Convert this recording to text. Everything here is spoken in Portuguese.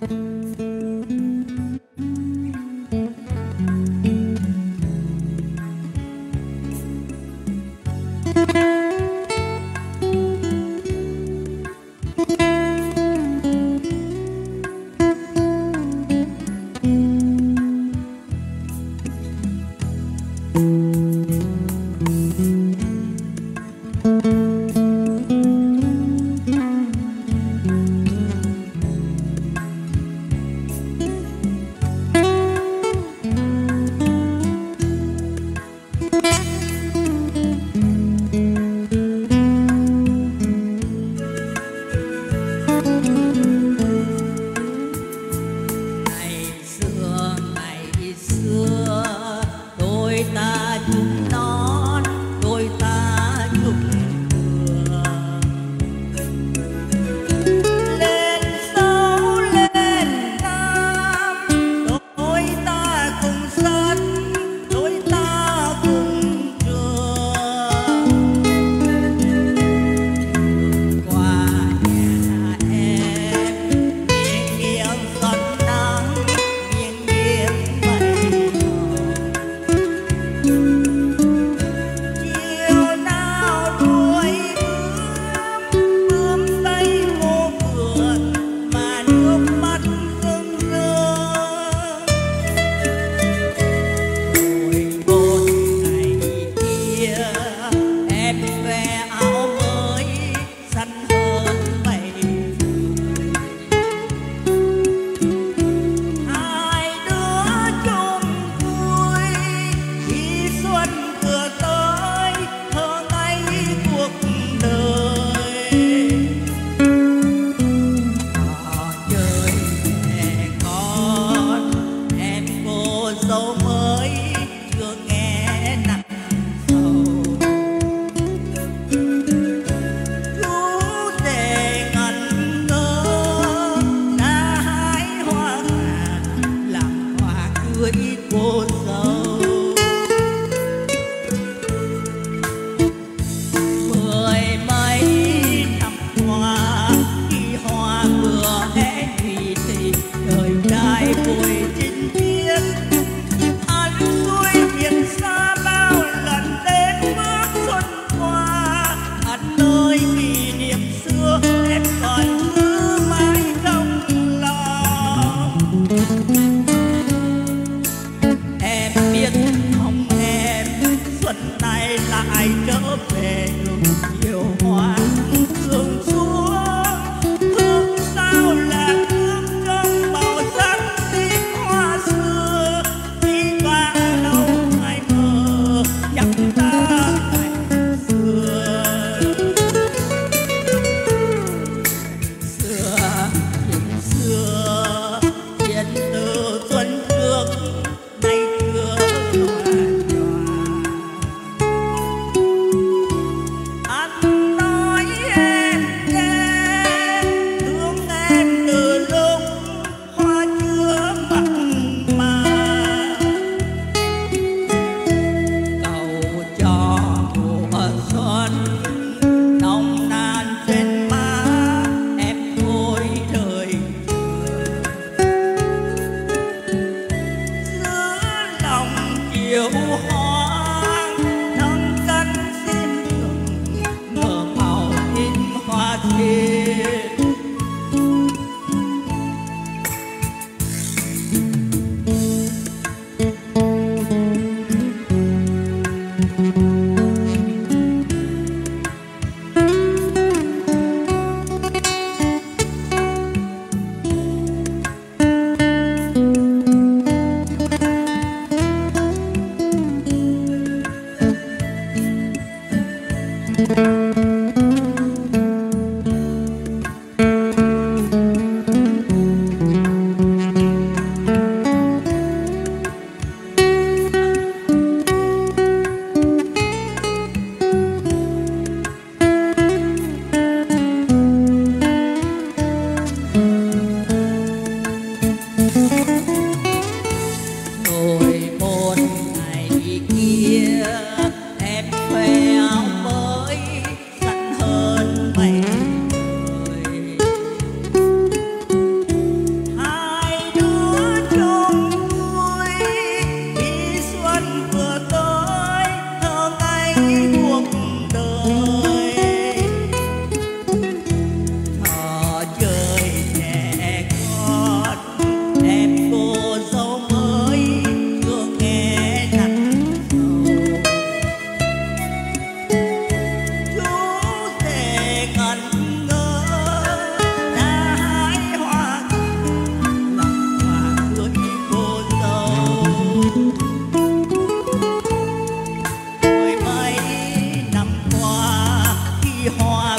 Música hoa